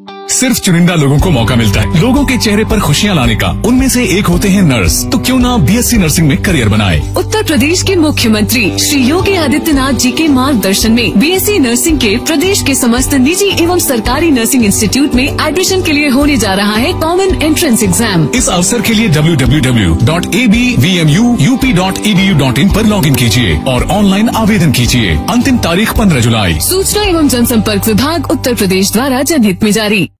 सिर्फ़ चुनिंदा लोगों को मौका मिलता है। लोगों के चेहरे पर खुशियाँ लाने का। उनमें से एक होते हैं नर्स तो क्यों ना बीएससी नर्सिंग में करियर बनाए? उत्तर प्रदेश के मुख्यमंत्री श्री योगी आदित्यनाथ जी के मार्गदर्शन में बीएससी नर्सिंग के प्रदेश के समस्त निजी एवं सरकारी नर्सिंग इंस्टीट्यूट में एडमिशन के लिए होने जा रहा है कॉमन एंट्रेंस एग्ज़ाम। इस अवसर के लिए www.abvmup.edu.in पर लॉगिन कीजिए और ऑनलाइन आवेदन कीजिए। अंतिम तारीख 15 जुलाई। सूचना एवं जनसंपर्क विभाग उत्तर प्रदेश द्वारा जनहित में जारी।